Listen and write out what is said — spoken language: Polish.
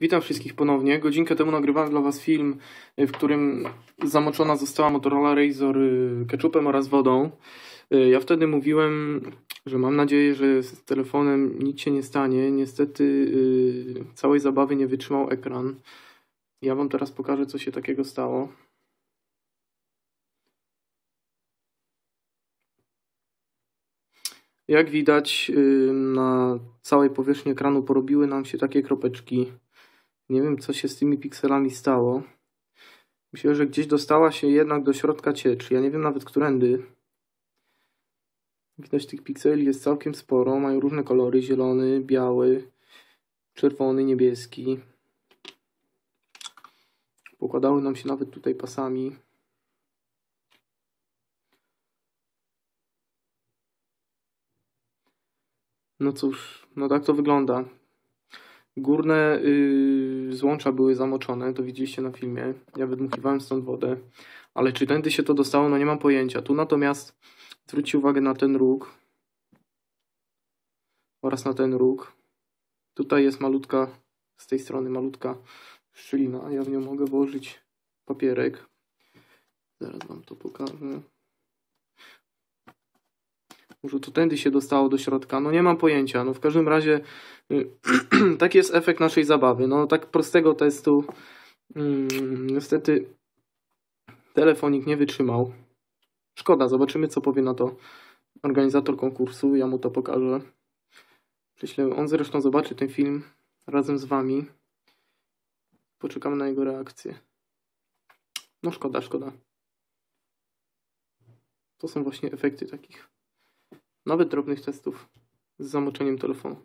Witam wszystkich ponownie. Godzinkę temu nagrywałem dla Was film, y, w którym zamoczona została Motorola Razr y, ketchupem oraz wodą. Y, Ja wtedy mówiłem, że mam nadzieję, że z telefonem nic się nie stanie. Niestety całej zabawy nie wytrzymał ekran. Ja Wam teraz pokażę, co się takiego stało. Jak widać, na całej powierzchni ekranu porobiły nam się takie kropeczki. Nie wiem, co się z tymi pikselami stało. Myślę, że gdzieś dostała się jednak do środka ciecz. Ja nie wiem nawet, którędy. Widać tych pikseli jest całkiem sporo. Mają różne kolory. Zielony, biały, czerwony, niebieski. Pokładały nam się nawet tutaj pasami. No cóż, no tak to wygląda. Górne yy, złącza były zamoczone, to widzieliście na filmie. Ja wydmuchiwałem stąd wodę. Ale czy tędy się to dostało, no nie mam pojęcia. Tu natomiast zwróćcie uwagę na ten róg. Oraz na ten róg. Tutaj jest malutka, z tej strony malutka szczelina. Ja w nią mogę włożyć papierek. Zaraz wam to pokażę. Może to tędy się dostało do środka. No nie mam pojęcia. No w każdym razie y, taki jest efekt naszej zabawy. No tak prostego testu mm, niestety telefonik nie wytrzymał. Szkoda, zobaczymy co powie na to organizator konkursu. Ja mu to pokażę. Prześlę. On zresztą zobaczy ten film razem z wami. Poczekamy na jego reakcję. No szkoda, szkoda. To są właśnie efekty takich nawet drobnych testów z zamoczeniem telefonu.